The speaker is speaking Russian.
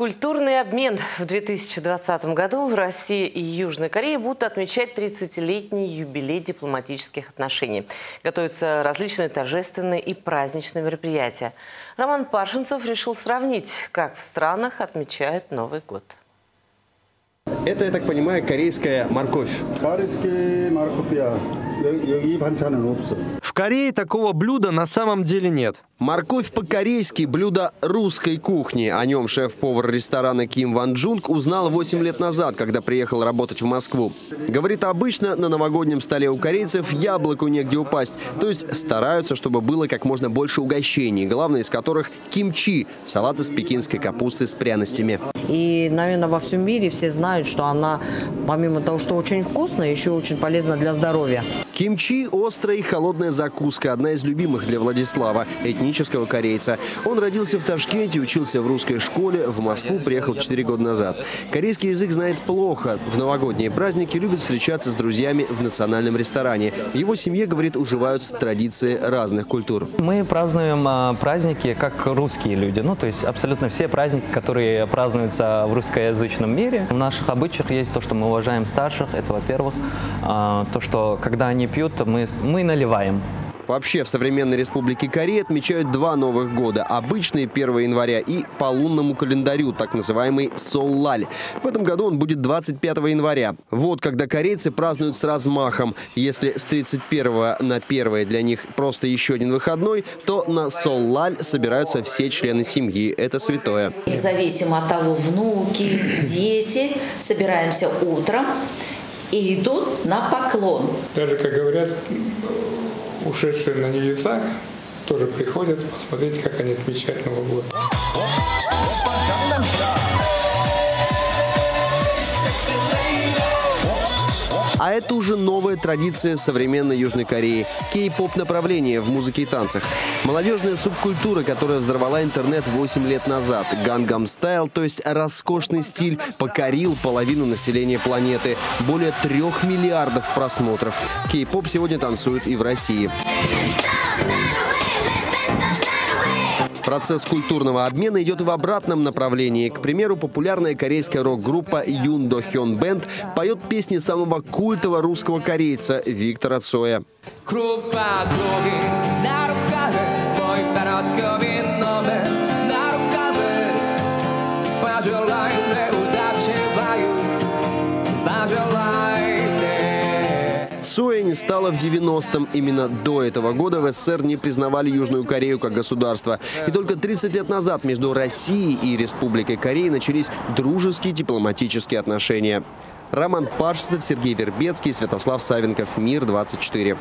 Культурный обмен. В 2020 году Россия и Южная Корея будут отмечать 30-летний юбилей дипломатических отношений. Готовятся различные торжественные и праздничные мероприятия. Роман Паршинцев решил сравнить, как в странах отмечают Новый год. Это, я так понимаю, корейская морковь. 가리스키 마르코피아 여기 반찬은 없어. В Корее такого блюда на самом деле нет. Морковь по-корейски – блюдо русской кухни. О нем шеф-повар ресторана Ким Ван Джунг узнал 8 лет назад, когда приехал работать в Москву. Говорит, обычно на новогоднем столе у корейцев яблоку негде упасть. То есть стараются, чтобы было как можно больше угощений, главное из которых – кимчи – салат из пекинской капусты с пряностями. И, наверное, во всем мире все знают, что она, помимо того, что очень вкусная, еще очень полезна для здоровья. Кимчи – острая и холодная закуска, одна из любимых для Владислава, этнического корейца. Он родился в Ташкенте, учился в русской школе, в Москву приехал 4 года назад. Корейский язык знает плохо. В новогодние праздники любит встречаться с друзьями в национальном ресторане. В его семье, говорит, уживаются традиции разных культур. Мы празднуем а, праздники как русские люди. Ну, то есть абсолютно все праздники, которые празднуются в русскоязычном мире. В наших обычаях есть то, что мы уважаем старших, это во-первых. А, то, что когда они пьют, мы, мы наливаем. Вообще, в современной республике Корея отмечают два новых года. Обычный 1 января и по лунному календарю, так называемый Соллаль. В этом году он будет 25 января. Вот когда корейцы празднуют с размахом. Если с 31 на 1 для них просто еще один выходной, то на Соллаль собираются все члены семьи. Это святое. Независимо от того, внуки, дети, собираемся утром и идут на поклон. Даже, как говорят, ушедшие на небесах тоже приходят посмотреть, как они отмечают Новый год. Это уже новая традиция современной Южной Кореи. Кей-поп направление в музыке и танцах. Молодежная субкультура, которая взорвала интернет 8 лет назад. Гангам стайл, то есть роскошный стиль, покорил половину населения планеты. Более трех миллиардов просмотров. Кей-поп сегодня танцует и в России. Процесс культурного обмена идет в обратном направлении. К примеру, популярная корейская рок-группа Юн Хён Бенд поет песни самого культового русского корейца Виктора Цоя. Цоя не стало в 90-м. Именно до этого года в СССР не признавали Южную Корею как государство. И только 30 лет назад между Россией и Республикой Корея начались дружеские дипломатические отношения. Роман Пашцев, Сергей Вербецкий, Святослав Савенков. Мир 24.